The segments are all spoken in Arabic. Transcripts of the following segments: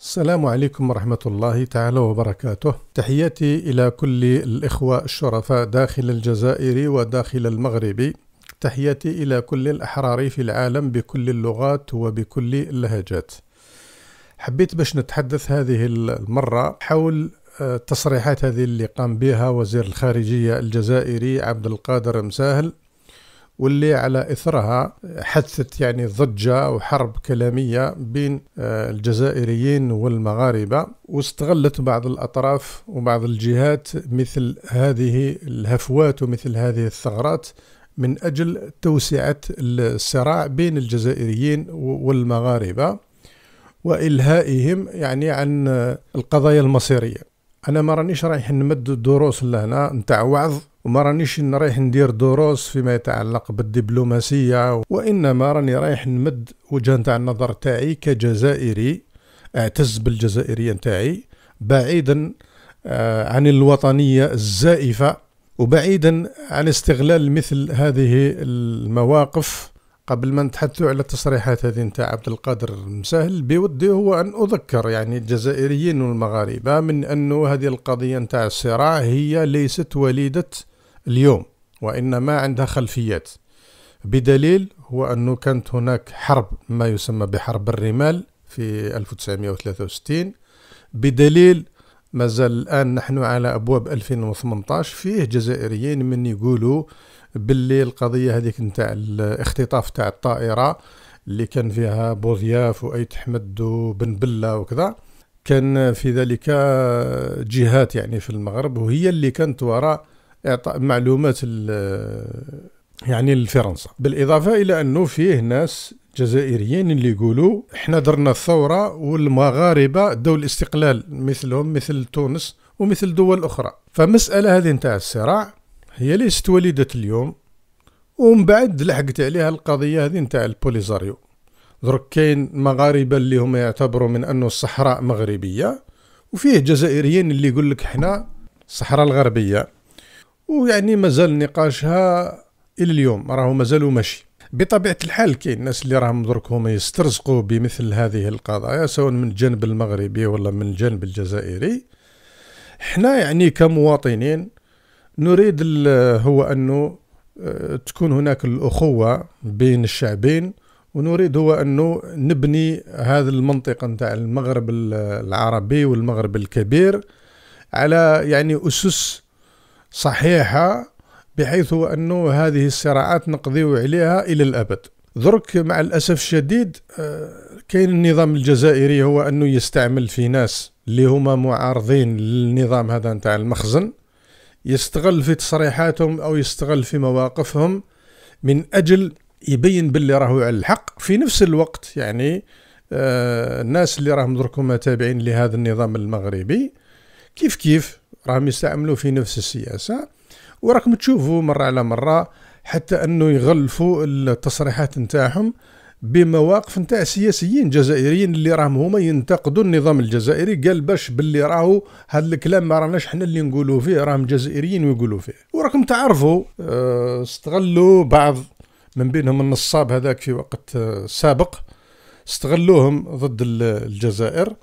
السلام عليكم ورحمة الله تعالى وبركاته. تحياتي إلى كل الإخوة الشرفاء داخل الجزائر وداخل المغرب. تحياتي إلى كل الأحرار في العالم بكل اللغات وبكل اللهجات. حبيت باش نتحدث هذه المرة حول التصريحات آه، هذه اللي قام بها وزير الخارجية الجزائري عبد القادر مساهل. واللي على إثرها حدثت يعني ضجة وحرب كلامية بين آه، الجزائريين والمغاربة واستغلت بعض الأطراف وبعض الجهات مثل هذه الهفوات ومثل هذه الثغرات من أجل توسعة الصراع بين الجزائريين والمغاربة وإلهائهم يعني عن القضايا المصيرية. أنا ما رانيش رايح نمد دروس لهنا نتاع وعظ. وما رانيش رايح ندير دروس فيما يتعلق بالدبلوماسية وإنما راني رايح نمد وجهة نتاع النظر تاعي كجزائري أعتز بالجزائرية نتاعي بعيدا آه، عن الوطنية الزائفة وبعيدا عن استغلال مثل هذه المواقف قبل ما نتحدثوا على التصريحات هذه نتاع عبد القادر المساهل. بودي هو أن أذكر يعني الجزائريين والمغاربة من انه هذه القضية نتاع الصراع هي ليست وليدة اليوم وإنما عندها خلفيات. بدليل هو أنه كانت هناك حرب ما يسمى بحرب الرمال في 1963 بدليل ما زال الآن نحن على أبواب 2018 فيه جزائريين من يقولوا باللي القضية هذيك نتاع الاختطاف تاع الطائرة اللي كان فيها بوضياف وأيت حمد وبن بلة وكذا. كان في ذلك جهات يعني في المغرب وهي اللي كانت وراء إعطاء معلومات يعني لفرنسا بالإضافة إلى أنه فيه ناس جزائريين اللي يقولوا إحنا درنا الثورة والمغاربة دول الاستقلال مثلهم مثل تونس ومثل دول أخرى. فمسألة هذه نتاع الصراع هي ليست وليدة اليوم ومن بعد لحقت عليها القضية هذه نتاع البوليزاريو. درك كاين مغاربة اللي هم يعتبروا من أنه الصحراء مغربية وفيه جزائريين اللي يقول لك إحنا الصحراء الغربية. ويعني مازال نقاشها إلى اليوم راهو مازالو ماشي. بطبيعة الحال كاين الناس اللي راهم درك هما يسترزقوا بمثل هذه القضايا سواء من الجانب المغربي ولا من الجانب الجزائري. إحنا يعني كمواطنين نريد هو أنه آه، تكون هناك الأخوة بين الشعبين ونريد هو أنه نبني هذه المنطقة نتاع المغرب العربي والمغرب الكبير على يعني أسس صحيحة بحيث أنه هذه الصراعات نقضي عليها إلى الأبد. درك مع الأسف الشديد آه، كاين النظام الجزائري هو أنه يستعمل في ناس اللي هما معارضين للنظام هذا نتاع المخزن يستغل في تصريحاتهم أو يستغل في مواقفهم من أجل يبين باللي راهو على الحق. في نفس الوقت يعني آه الناس اللي راهم دركم تابعين لهذا النظام المغربي كيف كيف؟ راهم يستعملوا في نفس السياسة وراكم تشوفوا مرة على مرة حتى أنه يغلفوا التصريحات نتاعهم بمواقف نتاع سياسيين جزائريين اللي راهم هما ينتقدوا النظام الجزائري قال باش باللي راهو هذا الكلام ما راناش حنا اللي نقولوا فيه راهم جزائريين ويقولوا فيه. وراكم تعرفوا آه استغلوا بعض من بينهم النصاب هذاك في وقت آه سابق استغلوهم ضد الجزائر.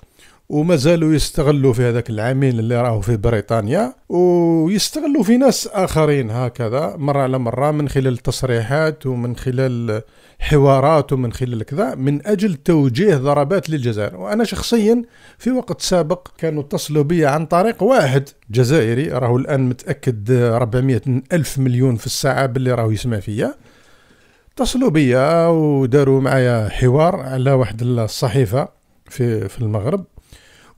وما زالوا يستغلوا في هذاك العامين اللي راهو في بريطانيا ويستغلوا في ناس آخرين هكذا مرة على مرة من خلال تصريحات ومن خلال حوارات ومن خلال كذا من أجل توجيه ضربات للجزائر. وأنا شخصيا في وقت سابق كانوا اتصلوا بي عن طريق واحد جزائري راهو الآن متأكد 400 ألف مليون في الساعة باللي راهو يسمع فيا. اتصلوا بيا وداروا معايا حوار على واحد الصحيفة في في المغرب.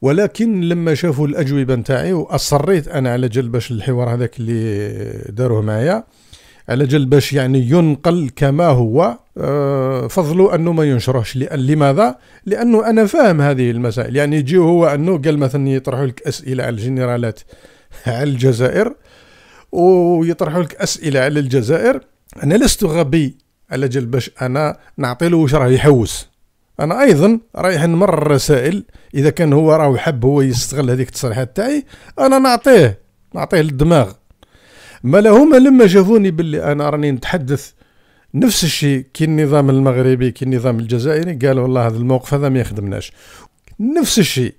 ولكن لما شافوا الأجوبة نتاعي وأصريت أنا على جل باش الحوار هذاك اللي داروه معايا على جل باش يعني ينقل كما هو آه، فضلوا أنه ما ينشرهش لماذا؟ لأنه أنا فاهم هذه المسائل. يعني يجيو هو أنه قال مثلا يطرحوا لك أسئلة على الجنرالات على الجزائر ويطرحوا لك أسئلة على الجزائر. أنا لست غبي على جل باش أنا نعطي له واش راه يحوس. أنا أيضا رايح نمر الرسائل. إذا كان هو راه حب هو يستغل هذيك التصريحات تاعي أنا نعطيه نعطيه للدماغ. ما هما لما شافوني باللي أنا راني نتحدث نفس الشيء كي النظام المغربي كي النظام الجزائري قالوا والله هذا الموقف هذا ما يخدمناش. نفس الشيء.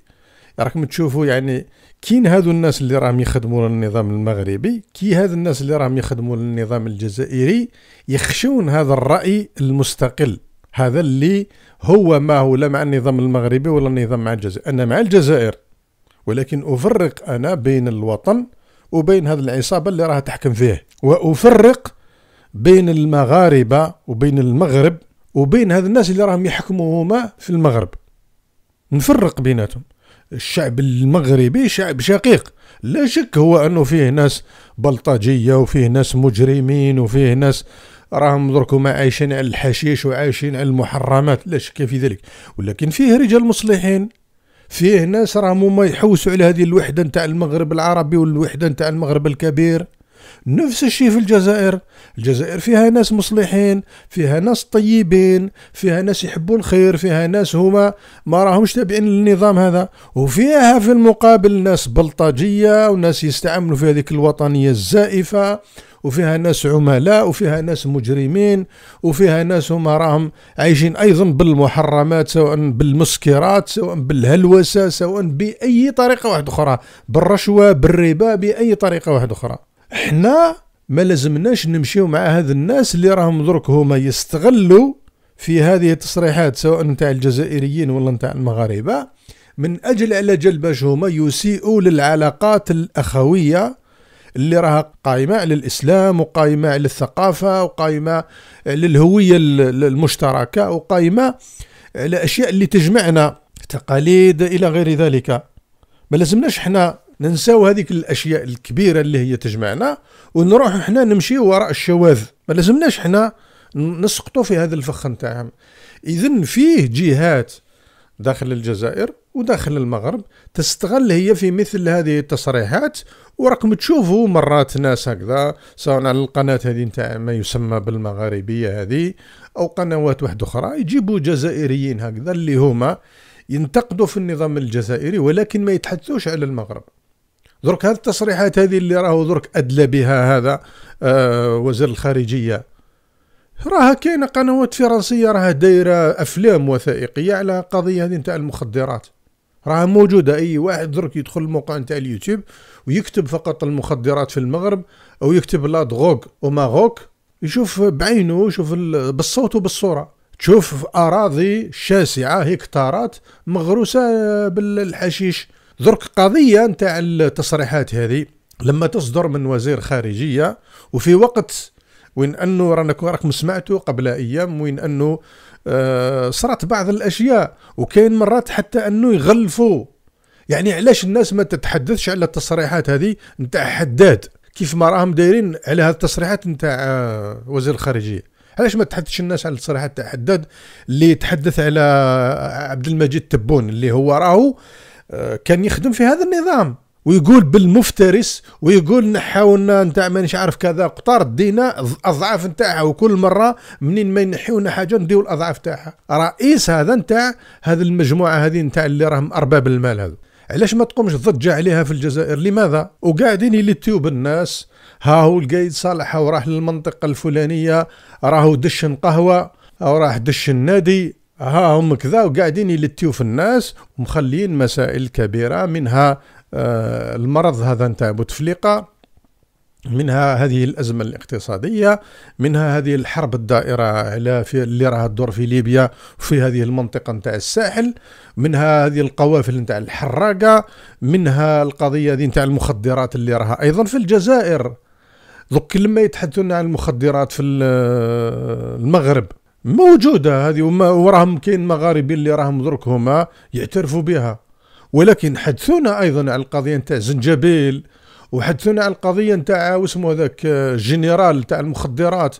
راكم تشوفوا يعني كاين هذو الناس اللي راهم يخدموا للنظام المغربي كي هذو الناس اللي راهم يخدموا للنظام الجزائري يخشون هذا الرأي المستقل. هذا اللي هو ما هو لا مع النظام المغربي ولا النظام مع الجزائر. أنا مع الجزائر ولكن أفرق أنا بين الوطن وبين هذه العصابة اللي راها تحكم فيه وأفرق بين المغاربة وبين المغرب وبين هذا الناس اللي راهم يحكموا هما في المغرب. نفرق بيناتهم. الشعب المغربي شعب شقيق. لا شك هو أنه فيه ناس بلطجية وفيه ناس مجرمين وفيه ناس راهم درك ما عايشين على الحشيش وعايشين على المحرمات. لا شك في ذلك؟ ولكن فيه رجال مصلحين. فيه ناس راهم هما يحوسوا على هذه الوحدة نتاع المغرب العربي والوحدة نتاع المغرب الكبير. نفس الشيء في الجزائر. الجزائر فيها ناس مصلحين فيها ناس طيبين فيها ناس يحبوا الخير فيها ناس هما ما راهمش تابعين للنظام هذا. وفيها في المقابل ناس بلطجية وناس يستعملوا في هذيك الوطنية الزائفة. وفيها ناس عملاء وفيها ناس مجرمين وفيها ناس هما راهم عايشين أيضا بالمحرمات سواء بالمسكرات سواء بالهلوسة سواء بأي طريقة واحدة أخرى بالرشوة بالربا بأي طريقة واحدة أخرى. إحنا ما لازمناش نمشيو مع هذا الناس اللي راهم درك هما يستغلوا في هذه التصريحات سواء نتاع الجزائريين ولا نتاع المغاربة من أجل على جل باش هما يسيئوا للعلاقات الأخوية اللي راها قائمه على الإسلام وقائمه على الثقافة وقائمه على الهوية المشتركة وقائمه على أشياء اللي تجمعنا تقاليد إلى غير ذلك. ما لازمناش إحنا ننساو هذيك الأشياء الكبيرة اللي هي تجمعنا ونروح إحنا نمشي وراء الشواذ. ما لازمناش إحنا نسقطوا في هذا الفخ نتاعهم. اذا فيه جهات داخل الجزائر وداخل المغرب تستغل هي في مثل هذه التصريحات وراكم تشوفوا مرات ناس هكذا سواء على القناة هذه نتاع ما يسمى بالمغاربية هذه أو قنوات واحدة أخرى يجيبوا جزائريين هكذا اللي هما ينتقدوا في النظام الجزائري ولكن ما يتحدثوش على المغرب. درك هذه التصريحات هذه اللي راهو درك أدلى بها هذا آه وزير الخارجية. راها كاينة قنوات فرنسية راها دايرة أفلام وثائقية على قضية هذه نتاع المخدرات. راها موجودة أي واحد درك يدخل الموقع نتاع اليوتيوب ويكتب فقط المخدرات في المغرب أو يكتب لا دغوغ وماغوك يشوف بعينه يشوف بالصوت وبالصورة. تشوف أراضي شاسعة هكتارات مغروسة بالحشيش. درك قضية نتاع التصريحات هذه. لما تصدر من وزير خارجية وفي وقت وين أنه رانا راكم سمعتوا قبل أيام وين أنه آه صارت بعض الأشياء وكاين مرات حتى أنه يغلفوا يعني علاش الناس ما تتحدثش على التصريحات هذه نتاع حداد؟ كيف ما راهم دايرين على هذه التصريحات نتاع آه وزير الخارجيه علاش ما تحدثش الناس على التصريحات تاع حداد اللي يتحدث على عبد المجيد تبون اللي هو راهو آه كان يخدم في هذا النظام. ويقول بالمفترس ويقول نحاولنا نتاع مانيش عارف كذا قطار دينا أضعاف نتاعها. وكل مرة منين ما ينحيونا حاجة نديو الأضعاف تاعها رئيس هذا نتاع هذه المجموعة هذه نتاع اللي راهم أرباب المال هذا علاش ما تقومش ضجة عليها في الجزائر؟ لماذا؟ وقاعدين يلتيو بالناس. ها هو القايد صالح وراح للمنطقة الفلانية راهو دشن قهوة أو راح دش النادي. ها هم كذا وقاعدين يلتيو في الناس ومخلين مسائل كبيرة منها آه، المرض هذا نتاع بوتفليقة منها هذه الأزمة الاقتصادية منها هذه الحرب الدائرة على في اللي راها تدور في ليبيا وفي هذه المنطقة نتاع الساحل منها هذه القوافل نتاع الحراقة منها القضية هذه نتاع المخدرات اللي راها. أيضا في الجزائر دوك لما يتحدثون عن المخدرات في المغرب موجودة هذه وراهم كاين مغاربي اللي راهم درك هما يعترفوا بها. ولكن حدثونا أيضا على القضية نتاع زنجبيل وحدثونا على القضية نتاع واسمو ذاك الجنرال تاع المخدرات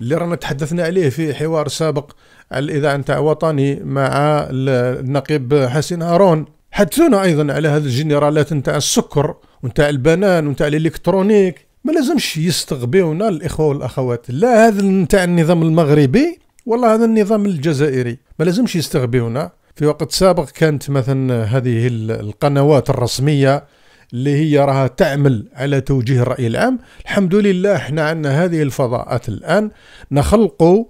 اللي رانا تحدثنا عليه في حوار سابق على الإذاعة نتاع وطني مع النقيب حسين هارون. حدثونا أيضا على هذه الجنرالات نتاع السكر ونتاع البنان ونتاع الإلكترونيك. ما لازمش يستغبيونا الإخوة والأخوات. لا هذا نتاع النظام المغربي والله هذا النظام الجزائري ما لازمش يستغبيونا. في وقت سابق كانت مثلا هذه القنوات الرسمية اللي هي راها تعمل على توجيه الرأي العام. الحمد لله إحنا عندنا هذه الفضاءات الآن. نخلق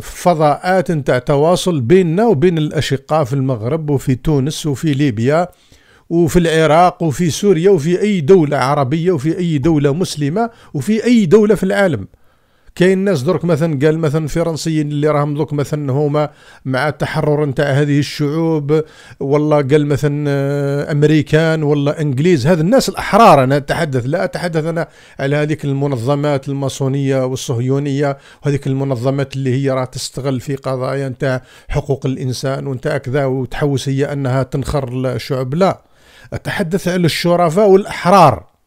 فضاءات نتاع تواصل بيننا وبين الأشقاء في المغرب وفي تونس وفي ليبيا وفي العراق وفي سوريا وفي أي دولة عربية وفي أي دولة مسلمة وفي أي دولة في العالم. كاين ناس درك مثلا قال مثلا فرنسيين اللي راهم دوك مثلا هما مع التحرر نتاع هذه الشعوب والله قال مثلا آه، أمريكان ولا إنجليز. هذا الناس الأحرار أنا أتحدث لا أتحدث أنا على هذيك المنظمات الماسونية والصهيونية وهذيك المنظمات اللي هي راه تستغل في قضايا نتاع حقوق الإنسان ونتاع كذا وتحوس هي أنها تنخر الشعوب لا أتحدث على الشرفاء والأحرار.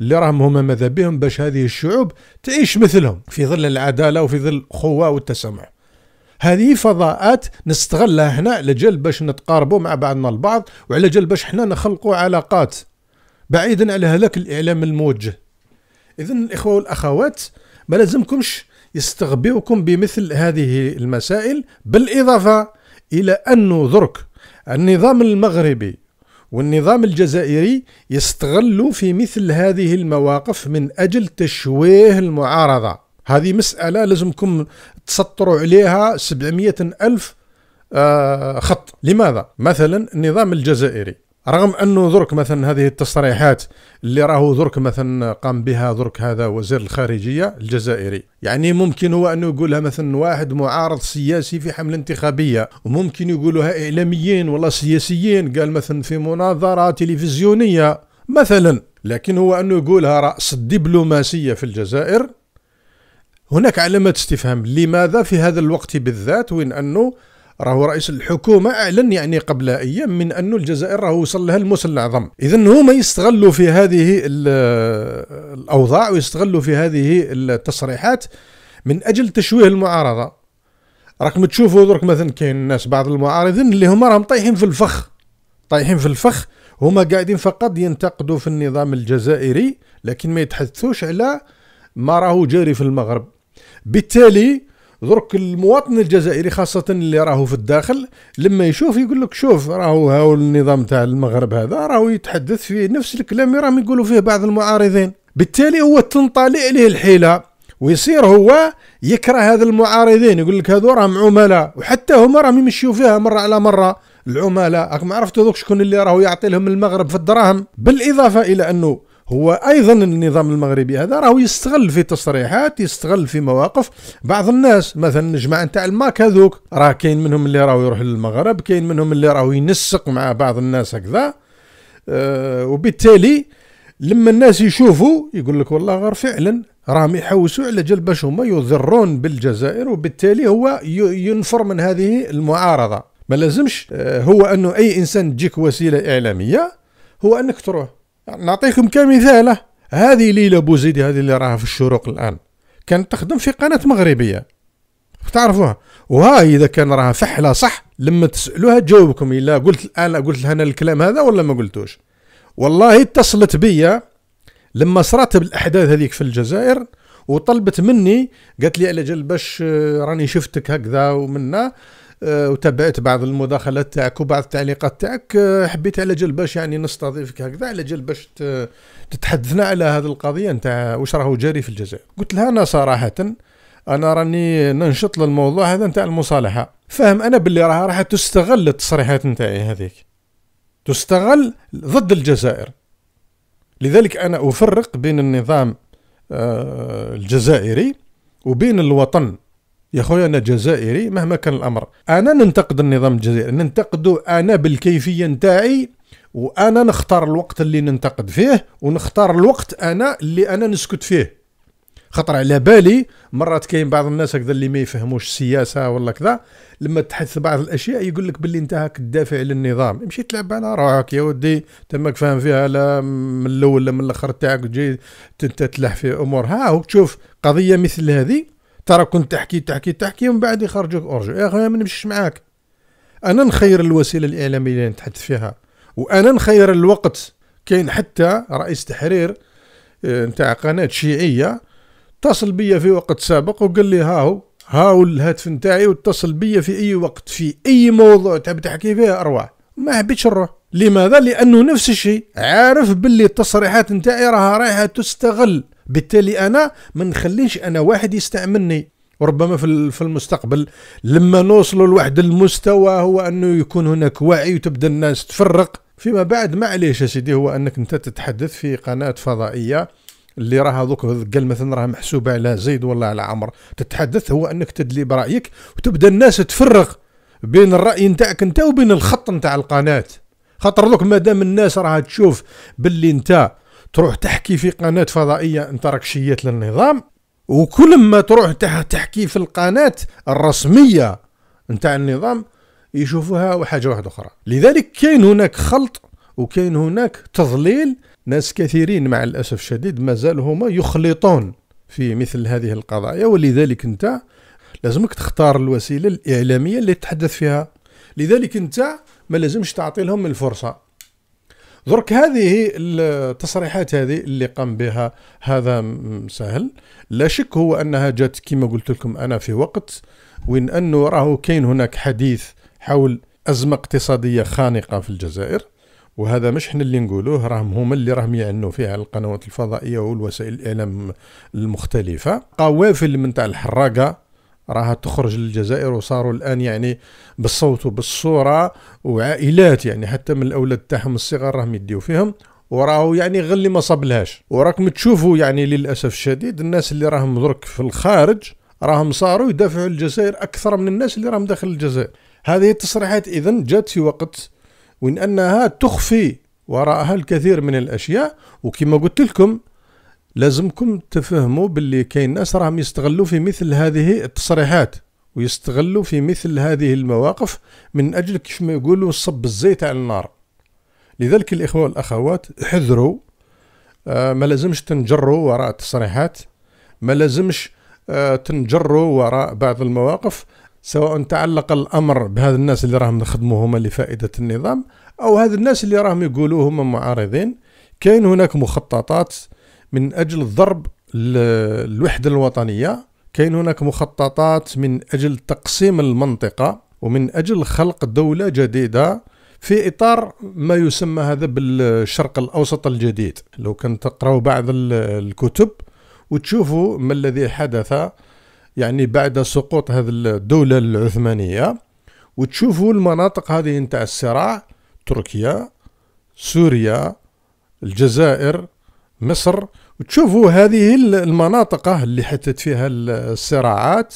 اللي راهم هما ماذا بهم باش هذه الشعوب تعيش مثلهم في ظل العدالة وفي ظل الأخوة والتسامح. هذه فضاءات نستغلها هنا على جال باش نتقاربوا مع بعضنا البعض وعلى جال باش حنا نخلقوا علاقات بعيدا على هذاك الإعلام الموجه. اذا الإخوة والأخوات ما لازمكمش يستغبئوكم بمثل هذه المسائل بالاضافه إلى انه درك النظام المغربي والنظام الجزائري يستغل في مثل هذه المواقف من أجل تشويه المعارضة. هذه مسألة لازمكم تسطروا عليها 700 ألف آه، خط. لماذا؟ مثلا النظام الجزائري. رغم أنه درك مثلا هذه التصريحات اللي راهو درك مثلا قام بها درك هذا وزير الخارجية الجزائري. يعني ممكن هو انه يقولها مثلا واحد معارض سياسي في حملة انتخابية وممكن يقولها إعلاميين ولا سياسيين قال مثلا في مناظرة تلفزيونية مثلا. لكن هو انه يقولها رأس الدبلوماسية في الجزائر. هناك علامه استفهام. لماذا في هذا الوقت بالذات؟ وين أنه راهو رئيس الحكومة أعلن يعني قبل أيام من أن الجزائر راهو وصل لها الموسم الأعظم إذا هما يستغلوا في هذه الأوضاع ويستغلوا في هذه التصريحات من أجل تشويه المعارضة. راكم تشوفوا درك مثلا كاين ناس بعض المعارضين اللي هما راهم طايحين في الفخ. طايحين في الفخ. هما قاعدين فقط ينتقدوا في النظام الجزائري لكن ما يتحدثوش على ما راهو جاري في المغرب. بالتالي درك المواطن الجزائري خاصة اللي راهو في الداخل لما يشوف يقول لك شوف راهو هاو النظام تاع المغرب هذا راهو يتحدث في نفس الكلام اللي راهم يقولوا فيه بعض المعارضين. بالتالي هو تنطلي عليه الحيلة ويصير هو يكره هذا المعارضين يقول لك هذو راهم عملاء وحتى هما راهم يمشيوا فيها مرة على مرة. العملاء راكم عرفتوا دوك شكون اللي راهو يعطي لهم المغرب في الدراهم؟ بالإضافة إلى أنه هو أيضا النظام المغربي هذا راهو يستغل في تصريحات يستغل في مواقف. بعض الناس مثلا الجماعه نتاع الماك هذوك راه كاين منهم اللي راهو يروح للمغرب كاين منهم اللي راهو ينسق مع بعض الناس هكذا. أه وبالتالي لما الناس يشوفوا يقول لك والله غير فعلا راهم يحوسوا على جل باش هما يضرون بالجزائر وبالتالي هو ينفر من هذه المعارضة. ما لازمش أه هو أنه أي إنسان تجيك وسيلة إعلامية هو أنك تروح. نعطيكم كمثال. هذه ليلى بوزيدي هذه اللي راها في الشروق الآن كانت تخدم في قناة مغربية. تعرفوها؟ وها إذا كان راها فحلة صح لما تسألوها تجاوبكم إلا قلت أنا قلت لها أنا الكلام هذا ولا ما قلتوش؟ والله اتصلت بيا لما صرات بالأحداث هذيك في الجزائر وطلبت مني قالت لي على جل باش راني شفتك هكذا ومنا. آه، وتابعت بعض المداخلات تاعك وبعض التعليقات تاعك. آه، حبيت على جل باش يعني نستضيفك هكذا على جل باش تتحدثنا على هذه القضية نتاع واش راهو جاري في الجزائر. قلت لها أنا صراحة أنا راني ننشط للموضوع هذا نتاع المصالحة. فهم أنا باللي راها؟ راح تستغل التصريحات نتاعي هذيك. تستغل ضد الجزائر. لذلك أنا أفرق بين النظام آه، الجزائري وبين الوطن. يا خويا أنا جزائري مهما كان الأمر. أنا ننتقد النظام الجزائري ننتقده أنا بالكيفية نتاعي وأنا نختار الوقت اللي ننتقد فيه ونختار الوقت أنا اللي أنا نسكت فيه. خطر على بالي مرات كاين بعض الناس هكذا اللي ما يفهموش السياسة ولا كذا لما تحدث بعض الأشياء يقول لك باللي أنت هاك تدافع للنظام. امشي تلعب على روحك يا ودي تماك فاهم فيها لا من الأول لا من الأخر تاعك تجي تلح في أمور. ها هو تشوف قضية مثل هذه ترى كنت تحكي تحكي تحكي ومن بعد يخرجوك. ارجع يا أخويا ما نمشيش معاك. أنا نخير الوسيلة الإعلامية اللي نتحدث فيها وأنا نخير الوقت. كاين حتى رئيس تحرير آه، نتاع قناة شيعية اتصل بيا في وقت سابق وقال لي هاهو هاو الهاتف نتاعي واتصل بيا في أي وقت في أي موضوع تحب تحكي فيه أروح ما حبيتش نروح. لماذا؟ لأنه نفس الشيء. عارف باللي التصريحات نتاعي راها رايحة تستغل. بالتالي أنا ما نخليش أنا واحد يستعملني وربما في المستقبل لما نوصلوا لواحد المستوى هو أنه يكون هناك وعي وتبدأ الناس تفرق. فيما بعد معليش يا سيدي هو أنك أنت تتحدث في قناة فضائية اللي راها دوك قال مثلا راها محسوبة على زيد ولا على عمر. تتحدث هو أنك تدلي برأيك وتبدأ الناس تفرق بين الرأي نتاعك أنت وبين الخط نتاع القناة. خاطر دوك مادام الناس راها تشوف باللي أنت تروح تحكي في قناة فضائية أنت راك شيت للنظام. وكل ما تروح تحكي في القناة الرسمية نتاع النظام يشوفوها حاجة واحدة أخرى. لذلك كاين هناك خلط وكاين هناك تضليل. ناس كثيرين مع الأسف الشديد ما زالوا هما يخلطون في مثل هذه القضايا ولذلك أنت لازمك تختار الوسيلة الإعلامية اللي تتحدث فيها. لذلك أنت ما لازمش تعطي لهم الفرصة. درك هذه التصريحات هذه اللي قام بها هذا سهل. لا شك هو أنها جات كما قلت لكم أنا في وقت وين أنه راهو كاين هناك حديث حول أزمة اقتصادية خانقة في الجزائر وهذا مش إحنا اللي نقولوه راهم هما اللي راهم يعنوا فيها القنوات الفضائية والوسائل الإعلام المختلفة. قوافل من تاع الحراقة راها تخرج للجزائر وصاروا الآن يعني بالصوت وبالصورة وعائلات يعني حتى من الأولاد تاعهم الصغار راهم يديو فيهم وراهو يعني غير اللي ما صابلهاش. وراكم تشوفوا يعني للأسف الشديد الناس اللي راهم درك في الخارج راهم صاروا يدافعوا الجزائر أكثر من الناس اللي راهم داخل الجزائر. هذه التصريحات اذا جات في وقت وإن أنها تخفي وراءها الكثير من الأشياء وكما قلت لكم لازمكم تفهموا باللي كاين ناس راهم يستغلوا في مثل هذه التصريحات ويستغلوا في مثل هذه المواقف من أجل كيف ما يقولوا صب الزيت على النار. لذلك الإخوة والأخوات احذروا آه ما لازمش تنجروا وراء التصريحات ما لازمش آه تنجروا وراء بعض المواقف سواء تعلق الأمر بهذا الناس اللي راهم يخدموا هما لفائدة النظام أو هذا الناس اللي راهم يقولوا هما معارضين. كاين هناك مخططات من أجل ضرب الوحده الوطنية. كاين هناك مخططات من أجل تقسيم المنطقة ومن أجل خلق دولة جديدة في إطار ما يسمى هذا بالشرق الأوسط الجديد. لو كان تقراوا بعض الكتب وتشوفوا ما الذي حدث يعني بعد سقوط هذه الدولة العثمانية وتشوفوا المناطق هذه نتاع الصراع تركيا سوريا الجزائر مصر وتشوفوا هذه المناطق اللي حتت فيها الصراعات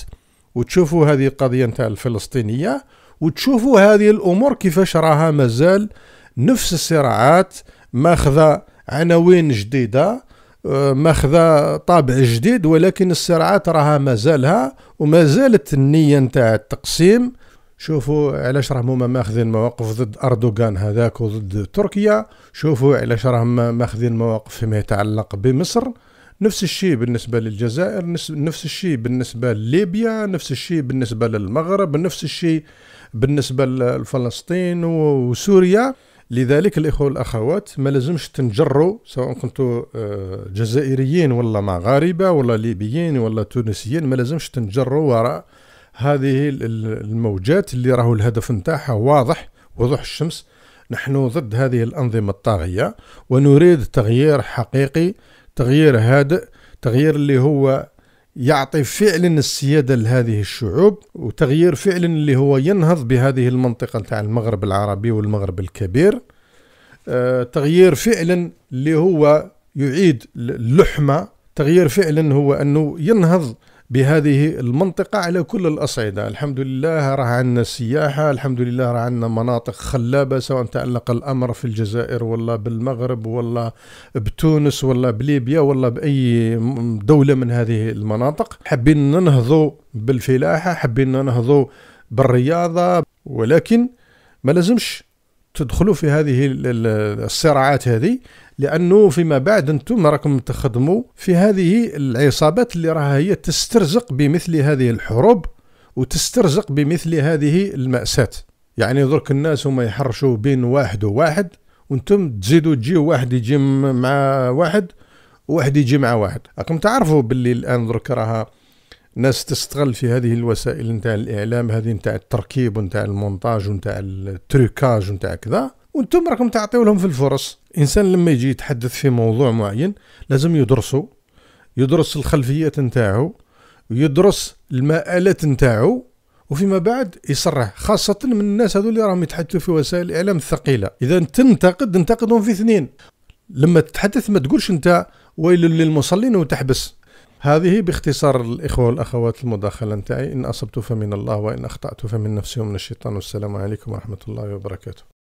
وتشوفوا هذه القضية نتاع الفلسطينية وتشوفوا هذه الأمور كيفاش راها مازال نفس الصراعات ماخذة عناوين جديدة ماخذة طابع جديد ولكن الصراعات راها مازالها وما زالت النية نتاع التقسيم شوفوا علاش راهم هما ماخذين مواقف ضد أردوغان هذاك وضد تركيا. شوفوا علاش راهم ماخذين مواقف فيما يتعلق بمصر. نفس الشيء بالنسبة للجزائر نفس الشيء بالنسبة لليبيا نفس الشيء بالنسبة للمغرب نفس الشيء بالنسبة لفلسطين وسوريا. لذلك الإخوة والأخوات ما لازمش تنجروا سواء كنتوا آه، جزائريين ولا مغاربة ولا ليبيين ولا تونسيين ما لازمش تنجروا وراء هذه الموجات اللي راهو الهدف نتاعها واضح وضوح الشمس. نحن ضد هذه الأنظمة الطاغية ونريد تغيير حقيقي تغيير هادئ تغيير اللي هو يعطي فعلا السيادة لهذه الشعوب وتغيير فعلا اللي هو ينهض بهذه المنطقة تاع المغرب العربي والمغرب الكبير. آه تغيير فعلا اللي هو يعيد اللحمة. تغيير فعلا هو أنه ينهض بهذه المنطقة على كل الأصعدة. الحمد لله راه عندنا السياحة الحمد لله راه عندنا مناطق خلابة سواء تعلق الأمر في الجزائر ولا بالمغرب ولا بتونس ولا بليبيا ولا بأي دولة من هذه المناطق. حابين ننهضوا بالفلاحة حابين ننهضوا بالرياضة ولكن ما لازمش تدخلوا في هذه الصراعات هذه لأنه فيما بعد أنتم راكم تخدموا في هذه العصابات اللي راها هي تسترزق بمثل هذه الحروب وتسترزق بمثل هذه المأساة. يعني درك الناس هما يحرشوا بين واحد وواحد وأنتم تزيدوا تجيو واحد يجي مع واحد وواحد يجي مع واحد. راكم تعرفوا باللي الآن درك راها ناس تستغل في هذه الوسائل نتاع الإعلام هذه نتاع التركيب ونتاع المونتاج ونتاع التريكاج ونتاع كذا وأنتم راكم تعطيو لهم في الفرص. إنسان لما يجي يتحدث في موضوع معين لازم يدرسه يدرس الخلفيات نتاعو ويدرس المآلات نتاعو وفيما بعد يصرح خاصة من الناس هذو اللي راهم يتحدثوا في وسائل الإعلام الثقيلة. إذا تنتقد انتقدهم في اثنين. لما تتحدث ما تقولش أنت ويل للمصلين وتحبس. هذه باختصار الإخوة والأخوات المداخلة نتاعي. إن أصبت فمن الله وإن أخطأت فمن نفسي ومن الشيطان والسلام عليكم ورحمة الله وبركاته.